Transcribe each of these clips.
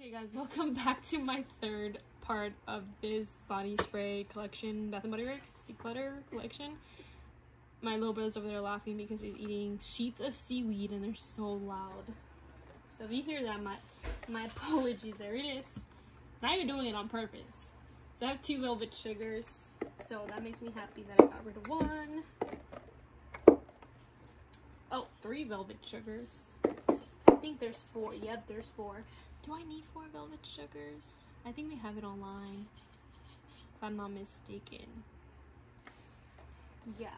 Okay guys, welcome back to my third part of this body spray collection, Bath & Body Works declutter collection. My little brother's over there laughing because he's eating sheets of seaweed and they're so loud. So if you hear that, my, my apologies, there it is. Not even doing it on purpose. So I have two velvet sugars, so that makes me happy that I got rid of one. Oh, three velvet sugars. I think there's four. Yep, there's four. Do I need four velvet sugars? I think they have it online, if I'm not mistaken. Yeah,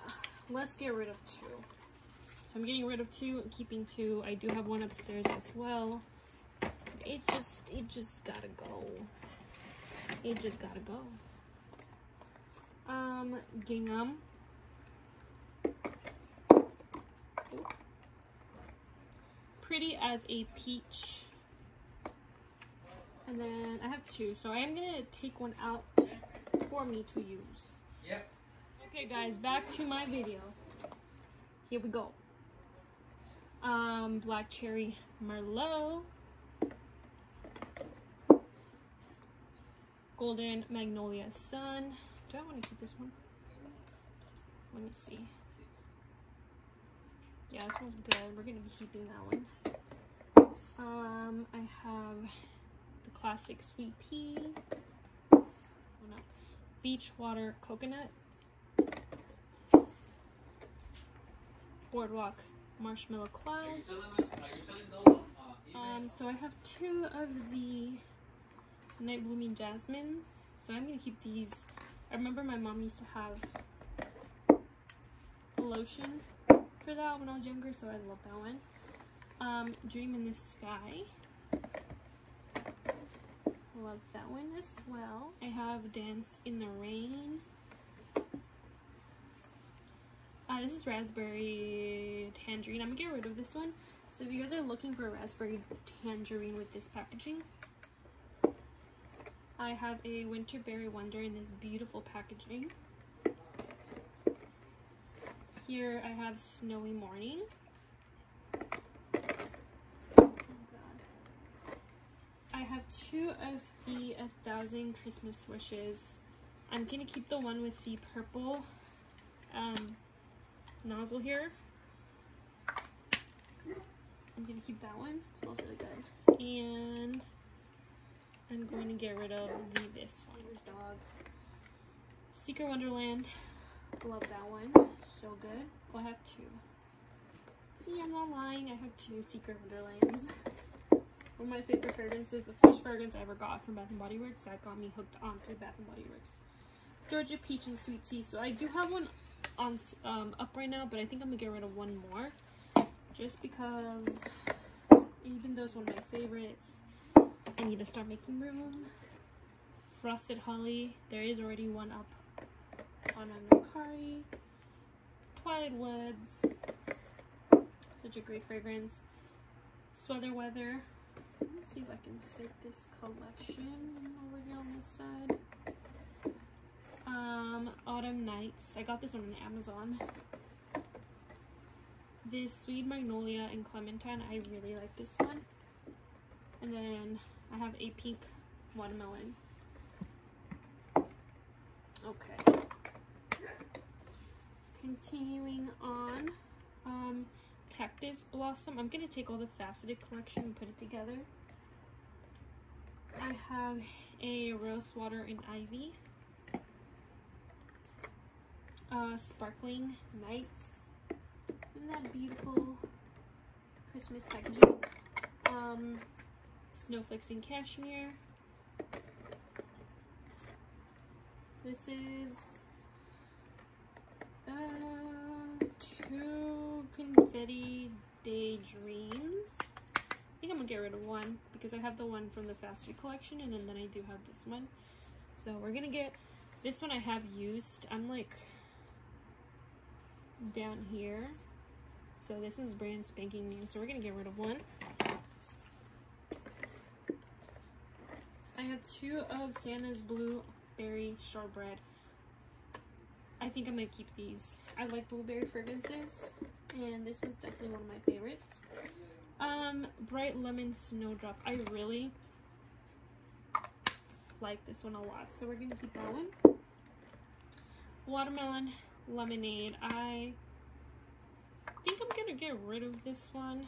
let's get rid of two. So I'm getting rid of two, keeping two. I do have one upstairs as well. It just, it just gotta go. It just gotta go. Um, gingham. Pretty as a peach. And then I have two, so I am gonna take one out for me to use. Yep. Okay guys, back to my video. Here we go. Um, Black Cherry Merlot. Golden Magnolia Sun. Do I want to keep this one? Let me see. Yeah, it smells good. We're gonna be keeping that one. Um, I have classic sweet pea. Beach water coconut. Boardwalk marshmallow cloud. Are you selling, are you those uh. Um, so I have two of the night blooming jasmines. So I'm gonna keep these. I remember my mom used to have a lotion for that when I was younger, so I love that one. Um, Dream in the Sky. Love that one as well. I have Dance in the Rain. Uh, this is raspberry tangerine. I'm gonna get rid of this one. So if you guys are looking for a raspberry tangerine with this packaging, I have a Winterberry Wonder in this beautiful packaging. Here I have Snowy Morning. Oh God. I have two of the A Thousand Christmas Wishes. I'm gonna keep the one with the purple um, nozzle here. I'm gonna keep that one. It smells really good. And I'm going to get rid of the this one. Dog. Secret Wonderland. Love that one. So good. Oh, I have two. See, I'm not lying. I have two Secret Wonderlands. One of my favorite fragrances, the first fragrance I ever got from Bath & Body Works, that got me hooked onto Bath & Body Works. Georgia Peach and Sweet Tea. So I do have one on um, up right now, but I think I'm gonna get rid of one more, just because even though it's one of my favorites, I need to start making room. Frosted Holly. There is already one up on Mercari. Twilight Woods. Such a great fragrance. Sweater Weather. Let me see if I can fit this collection over here on this side. Um, Autumn Nights. I got this one on Amazon. This Sweet Magnolia and Clementine. I really like this one. And then I have a pink watermelon. Okay. Continuing on. Cactus Blossom. I'm going to take all the faceted collection and put it together. I have a Rose Water and Ivy uh, sparkling nights. Isn't that beautiful Christmas packaging? Um, snowflakes in cashmere. This is uh, two confetti daydreams. I think I'm gonna get rid of one because I have the one from the Fast Food collection and then, then I do have this one. So we're gonna get this one I have used. I'm like down here. So this one's brand spanking new. So we're gonna get rid of one. I have two of Santa's Blueberry Shortbread. I think I'm gonna keep these. I like blueberry fragrances, and this one's definitely one of my favorites. Um, Bright Lemon Snowdrop. I really like this one a lot, so we're gonna keep that one. Watermelon lemonade. I think I'm gonna get rid of this one.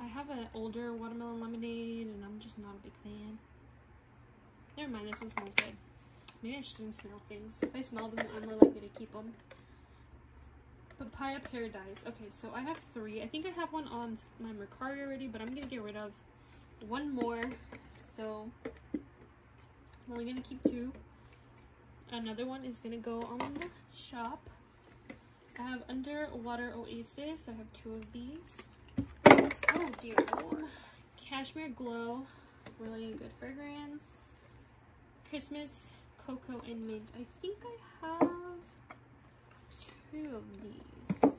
I have an older watermelon lemonade and I'm just not a big fan. Never mind, this one smells good. Maybe I shouldn't smell things. If I smell them, I'm more likely to keep them. Papaya Paradise. Okay, so I have three. I think I have one on my Mercari already, but I'm going to get rid of one more. So I'm only going to keep two. Another one is going to go on the shop. I have Underwater Oasis. I have two of these. Oh dear. Cashmere Glow. Really good fragrance. Christmas Cocoa and Mint. I think I have two of these.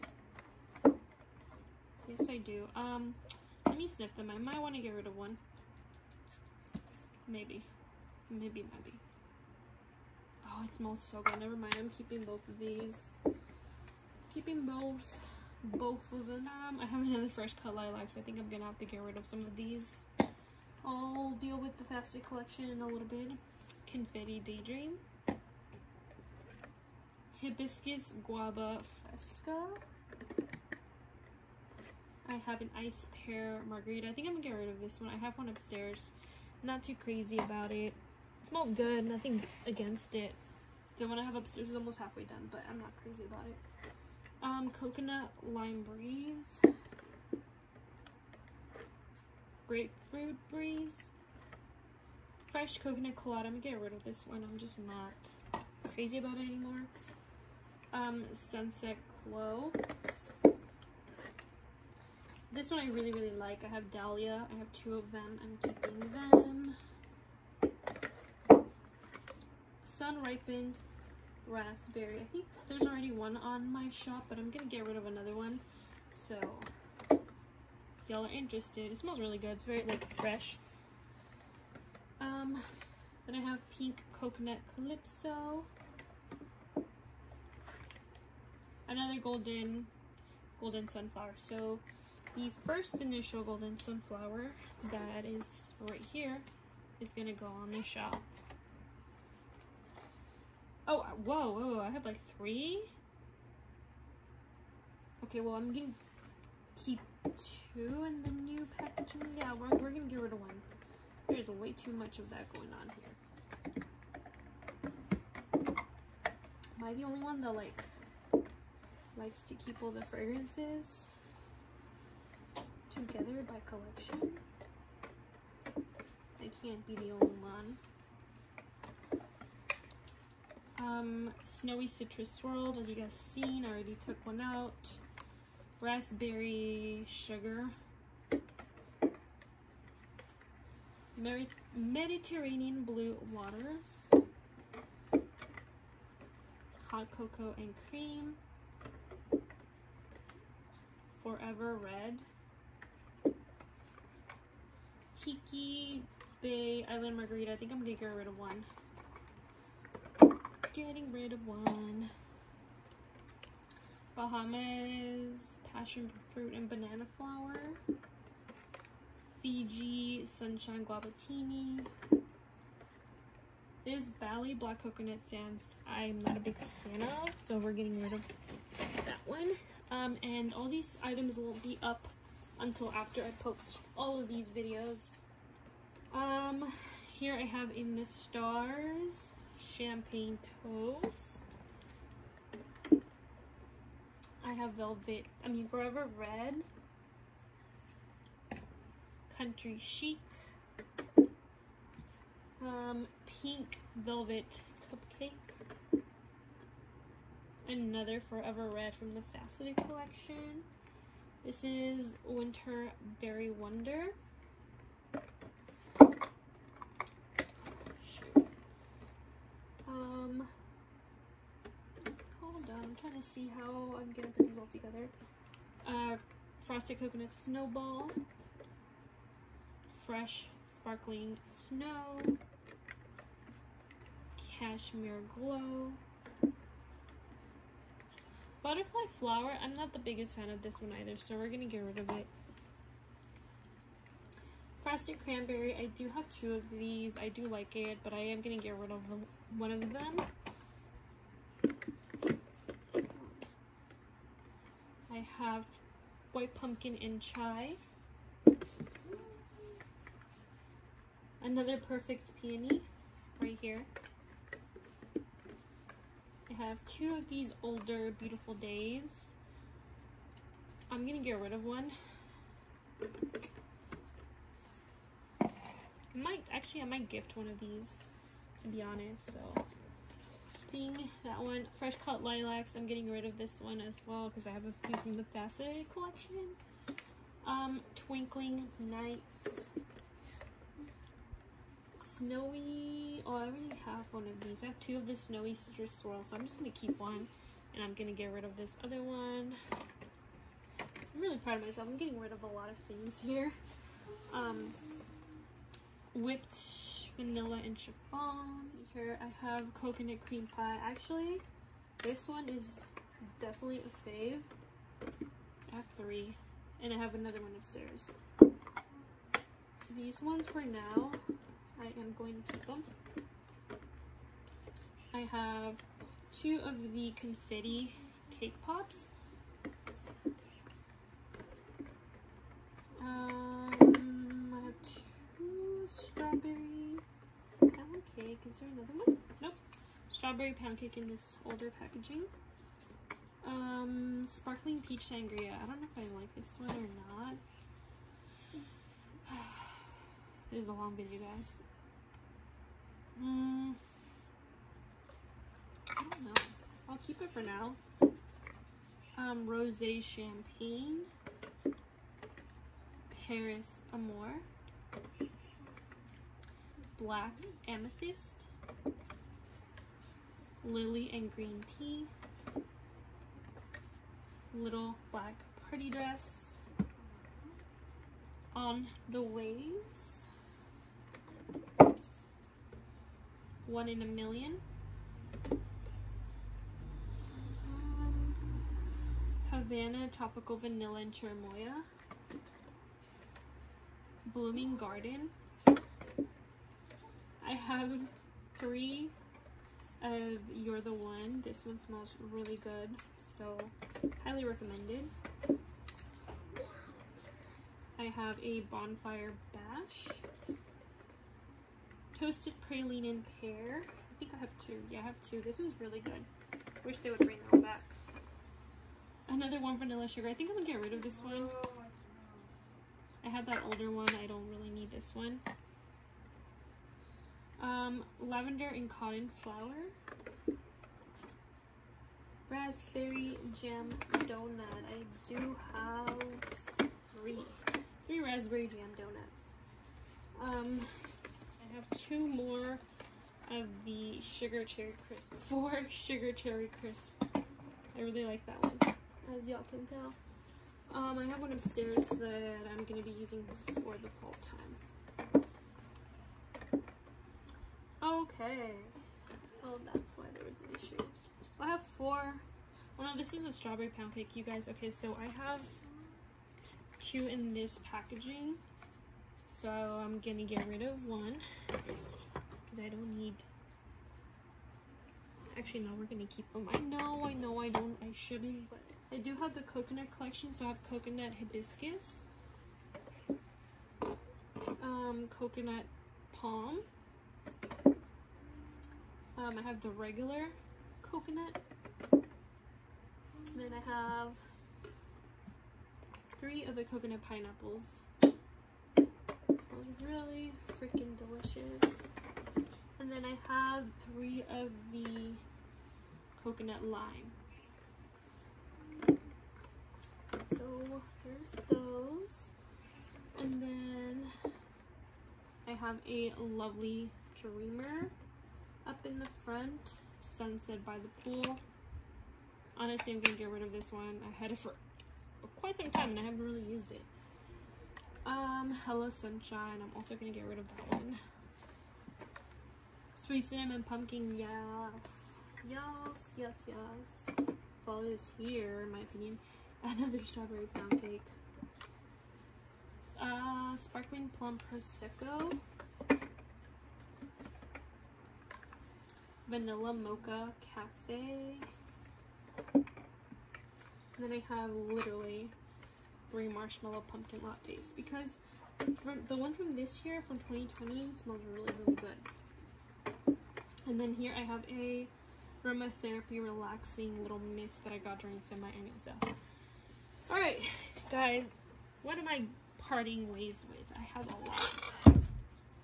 Yes, I do. Um, let me sniff them. I might want to get rid of one. Maybe. Maybe, maybe. Oh, it smells so good. Never mind. I'm keeping both of these. Keeping both. Both of them. Um, I have another fresh cut lilacs. I think I'm going to have to get rid of some of these. I'll deal with the Faceted collection in a little bit. Confetti Daydream. Hibiscus Guava Fresca. I have an ice pear margarita. I think I'm gonna get rid of this one. I have one upstairs. Not too crazy about it. It smells good. Nothing against it. The one I have upstairs is almost halfway done, but I'm not crazy about it. Um, coconut lime breeze. Grapefruit breeze. Fresh coconut colada. I'm gonna get rid of this one. I'm just not crazy about it anymore. Um, Sunset Glow. This one I really, really like. I have Dahlia. I have two of them. I'm keeping them. Sun Ripened Raspberry. I think there's already one on my shop, but I'm going to get rid of another one. So, y'all are interested. It smells really good. It's very, like, fresh. Um, then I have Pink Coconut Calypso. Another golden, golden sunflower. So, the first initial golden sunflower that is right here is to go on the shelf. Oh, uh, whoa, whoa, I have like three? Okay, well, I'm to keep two in the new packaging. Yeah, we're, we're to get rid of one. There's way too much of that going on here. Am I the only one that, like, likes to keep all the fragrances together by collection? I can't be the only one. Um, Snowy Citrus Swirl, as you guys seen, I already took one out. Raspberry Sugar. Meri Mediterranean Blue Waters. Hot Cocoa and Cream. Forever Red. Tiki Bay Island Margarita. I think I'm gonna get rid of one getting rid of one. Bahamas passion fruit and banana flower. Fiji sunshine guavatini. This Bali black coconut sands I'm not a big fan of, so we're getting rid of that one. Um, and all these items won't be up until after I post all of these videos. Um, here I have in the stars champagne toast. I have velvet, I mean forever red. Country chic. Um, pink velvet cupcake. Another forever red from the Faceted collection. This is Winter Berry Wonder. Um, hold on, I'm trying to see how I'm gonna put these all together. Uh, frosted coconut snowball, fresh sparkling snow, cashmere glow, butterfly flower. I'm not the biggest fan of this one either, so we're gonna get rid of it. Frosted Cranberry. I do have two of these. I do like it, but I am going to get rid of one of them. I have White Pumpkin and Chai. Another Perfect Peony right here. I have two of these older Beautiful Days. I'm going to get rid of one. I might, actually I might gift one of these, to be honest, so. Being that one, Fresh Cut Lilacs, I'm getting rid of this one as well, because I have a few from the Facet collection. Um, Twinkling Nights. Snowy, oh I already have one of these. I have two of the Snowy Citrus Swirl, so I'm just going to keep one, and I'm going to get rid of this other one. I'm really proud of myself. I'm getting rid of a lot of things here. Um, whipped vanilla and chiffon. See here, I have coconut cream pie. Actually, this one is definitely a fave. I have three, and I have another one upstairs. These ones for now, I am going to keep them. I have two of the confetti cake pops. Um, I have two strawberry pound cake. Is there another one? Nope. Strawberry pound cake in this older packaging. Um, sparkling peach sangria. I don't know if I like this one or not. it is a long video, guys. Mm, I don't know. I'll keep it for now. Um, rosé champagne. Paris Amour, Black Amethyst, Lily and Green Tea, Little Black Party Dress, On the Waves, One in a Million, um, Havana Tropical Vanilla and Cherimoya, Blooming Garden. I have three of You're the One. This one smells really good, so highly recommended. I have a Bonfire Bash. Toasted Praline and Pear. I think I have two. Yeah, I have two. This one's really good. Wish they would bring that back. Another one vanilla sugar. I think I'm gonna get rid of this one. I have that older one. I don't really need this one. Um, lavender and cotton flower. Raspberry jam donut. I do have three. Three raspberry jam donuts. Um, have two more of the sugar cherry crisp. Four sugar cherry crisp. I really like that one, as y'all can tell. Um, I have one upstairs that I'm going to be using for the fall time. Okay. Oh, that's why there was an issue. I have four. Oh no, this is a strawberry pound cake, you guys. Okay, so I have two in this packaging. So I'm going to get rid of one because I don't need Actually, no, we're gonna keep them. I know, I know, I don't, I shouldn't, but I do have the coconut collection, so I have coconut hibiscus, um, coconut palm, um, I have the regular coconut, then I have three of the coconut pineapples. It smells really freaking delicious. And then I have three of the coconut lime. So there's those. And then I have a lovely dreamer up in the front, sunset by the pool. Honestly, I'm gonna get rid of this one. I had it for quite some time and I haven't really used it. Um, Hello Sunshine. I'm also gonna get rid of that one. Sweet cinnamon pumpkin, yes. Yes, yes, yes. Fall is here, in my opinion. Another strawberry pound cake. Uh, sparkling plum prosecco. Vanilla mocha cafe. And then I have literally three marshmallow pumpkin lattes because from the one from this year from 2020 smells really really good. And then here I have a aromatherapy relaxing little mist that I got during semi-annual sale. Alright, guys, what am I parting ways with? I have a lot.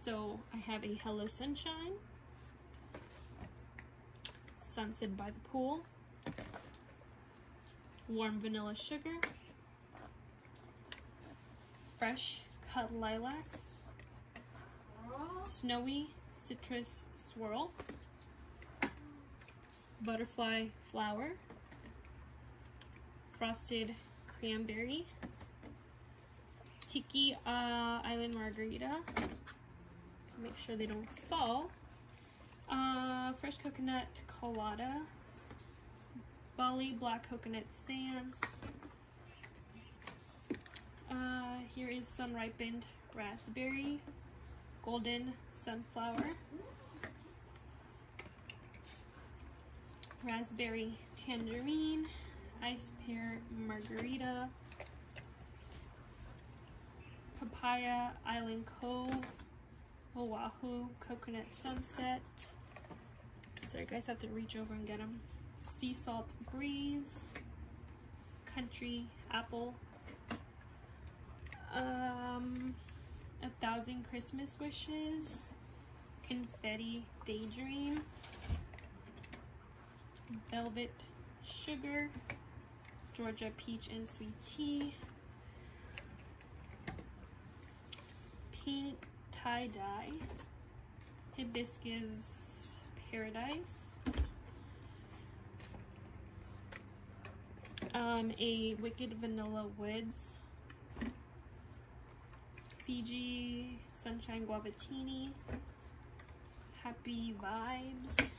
So I have a Hello Sunshine, Sunset by the Pool, Warm Vanilla Sugar, Fresh Cut Lilacs, Snowy Citrus Swirl, Butterfly Flower, Frosted Cranberry, Tiki uh, Island Margarita, make sure they don't fall, uh, Fresh Coconut Colada, Bali Black Coconut Sands, uh, here is Sun Ripened Raspberry, Golden Sunflower, Raspberry Tangerine, Ice Pear Margarita, Papaya Island Cove, Oahu Coconut Sunset. Sorry guys, I have to reach over and get them. Sea Salt Breeze, Country Apple, um, A Thousand Christmas Wishes, Confetti Daydream, Velvet Sugar, Georgia Peach and Sweet Tea, Pink Tie Dye, Hibiscus Paradise, um, a Wicked Vanilla Woods, Fiji Sunshine Guavatini, Happy Vibes,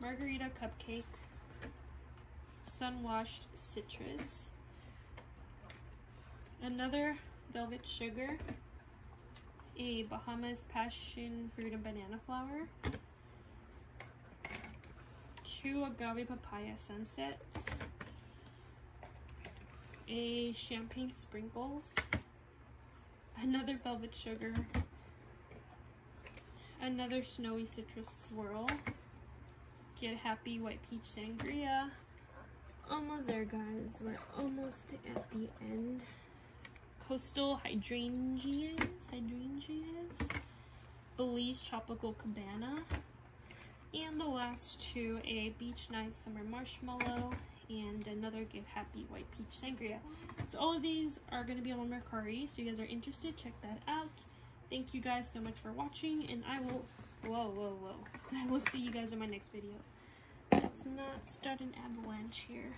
Margarita Cupcake, Sun-Washed Citrus, another Velvet Sugar, a Bahamas Passion Fruit and Banana Flower, two Agave Papaya Sunsets, a Champagne Sprinkles, another Velvet Sugar, another Snowy Citrus Swirl, Get Happy White Peach Sangria. Almost there, guys. We're almost at the end. Coastal Hydrangeas. Hydrangeas. Belize Tropical Cabana. And the last two, a Beach Night Summer Marshmallow and another Get Happy White Peach Sangria. So all of these are going to be on Mercari, so if you guys are interested, check that out. Thank you guys so much for watching, and I will, whoa, whoa, whoa. I will see you guys in my next video. Let's not start an avalanche here.